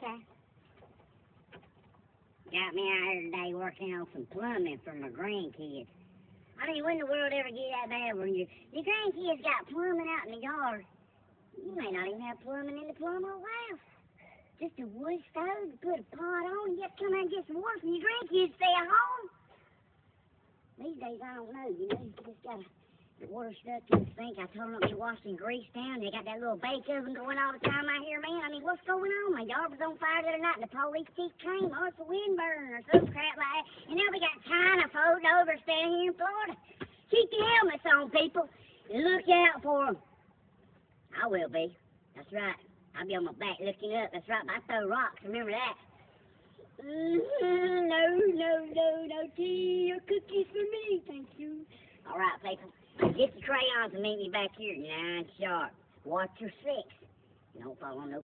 Okay. Got me out here today working on some plumbing for my grandkids. I mean, when the world ever get that bad when you, your grandkids got plumbing out in the yard? You may not even have plumbing in the plumb whole house. Just a wood stove to put a pot on. Have to come out and get some water from your grandkids stay at home. These days, I don't know. You know, you just gotta water stuck in the sink. I told them to be washing grease down. They got that little bake oven going all the time out here, man. I mean, what's going on? My yard was on fire the other night, and the police chief came. Oh, it's a wind burn or some crap like that. And now we got China folding over standing here in Florida. Keep your helmets on, people, look out for them. I will be. That's right. I'll be on my back looking up. That's right. I throw rocks. Remember that. Mm-hmm. No, no, no, no tea or cookies for me. Thank you. All right, people. Get the crayons and meet me back here at nine sharp. Watch your six. Don't fall on no